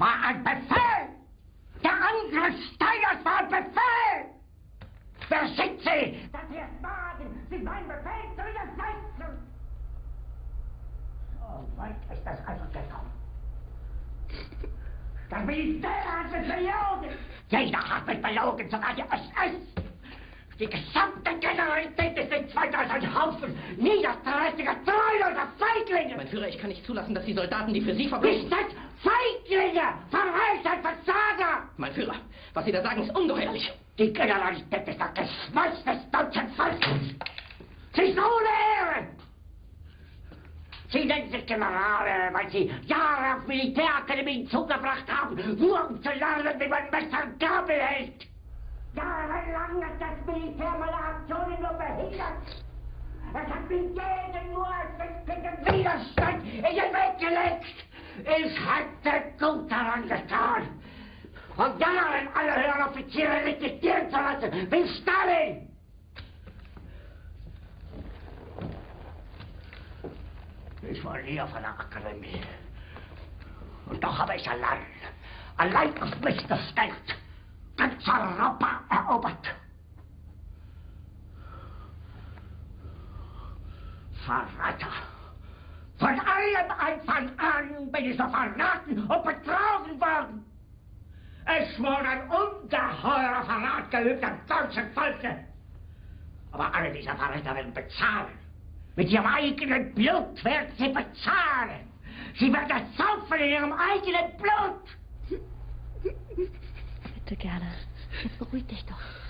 war ein Befehl! Der Angriff Steiners war ein Befehl! Wer sind Sie, dass Sie es wagen, sich mein Befehl zu widersetzen? So weit ist das also gekommen. Das Militär hat mich belogen! Jeder hat mich belogen, sogar die SS! Die gesamte Generalität ist nichts weiter als ein Haufen niederträchtiger, treuloser Feiglinge! Mein Führer, ich kann nicht zulassen, dass die Soldaten, die für Sie verbringen... Ihr seid Feiglinge! Verreiter, Versager! Mein Führer, was Sie da sagen, ist ungeheuerlich. Die Generalität ist das Geschmeiß des deutschen Volkes! Sie ist ohne Ehre! Sie nennen sich Generale, weil Sie Jahre auf Militärakademien zugebracht haben, nur um zu lernen, wie man Messer und Gabel hält! Jahrelang hat das Militär meine Aktionen nur behindert! Es hat mir jeden nur ersichtlichen Widerstand in den Weg gelegt! Ich hätte gut daran getan, von Jahren alle höheren Offiziere liquidieren zu lassen, wie Stalin! Ich war nie auf einer Akademie. Und doch habe ich allein, allein auf mich gestellt, ganz Europa erobert. Verräter! Von allem Anfang an bin ich so verraten und betrogen worden. Es wurde ein ungeheurer Verrat geübt am deutschen Volke. Aber alle diese Verräter werden bezahlen. Mit ihrem eigenen Blut werden sie bezahlen. Sie werden es saufen in ihrem eigenen Blut. Bitte gerne. Jetzt beruhig dich doch.